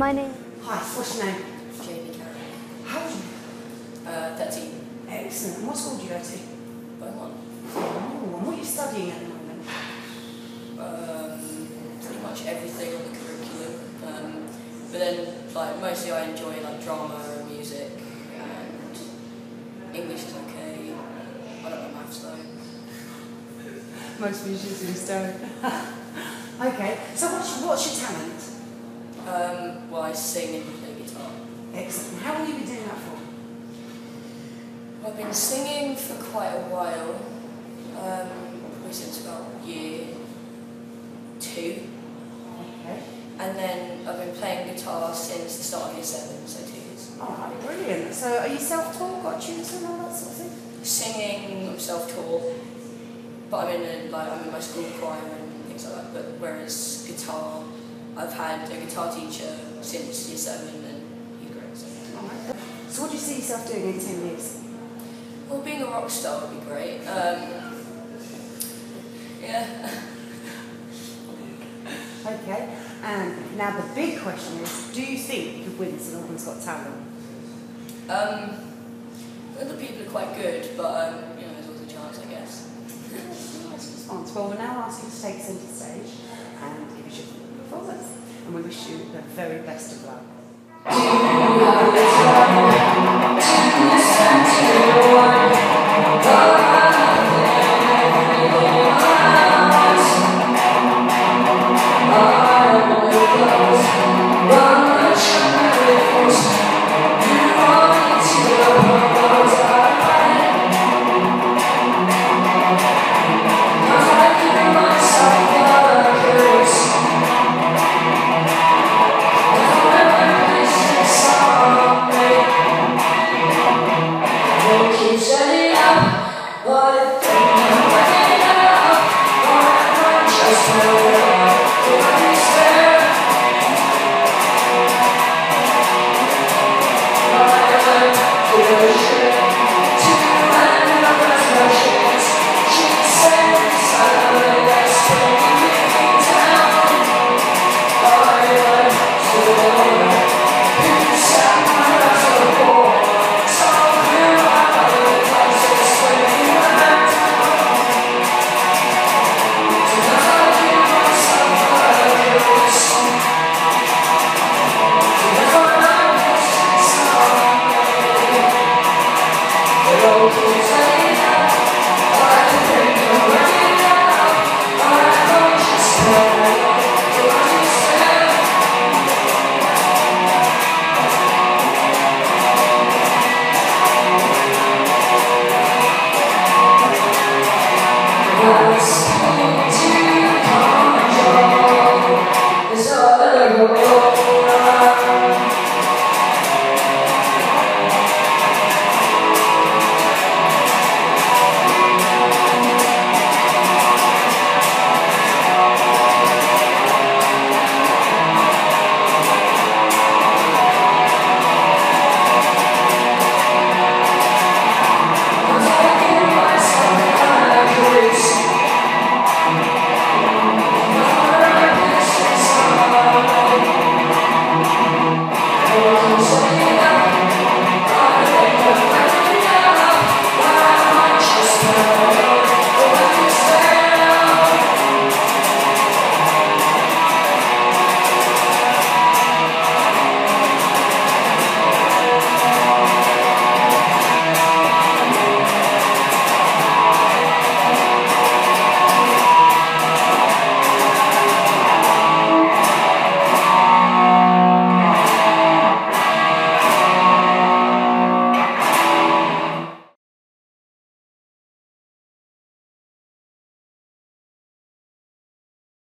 My name. Hi, what's your name? Jamie Carrick. How old are you? Uh, 13. Excellent. And what school do you go to? Beaumont. Oh, and what are you studying at the moment? Um, pretty much everything on the curriculum. Um, but then, like, mostly I enjoy, like, drama and music, and English is okay. I don't know maths, though. Most musicians don't. okay, so what's, what's your talent? Um, well, I sing and play guitar. Excellent. How long have you been doing that for? I've been singing for quite a while, um, probably since about year two. Okay. And then I've been playing guitar since the start of year seven, so two years. All right, brilliant. So are you self-taught, got tutor and all that sort of thing? Singing, I'm self-taught, but I'm in a, like I'm in my school choir and things like that. But whereas guitar, I've had a guitar teacher since year seven, and he's great. So. So what do you see yourself doing in 10 years? Well, being a rock star would be great. Um, yeah. Okay. And now the big question is, do you think you could win Albans Got Talent? Um, other people are quite good, but um, you know, What's response? Well, we're now asking to take centre stage and give you your performance. And we wish you the very best of luck.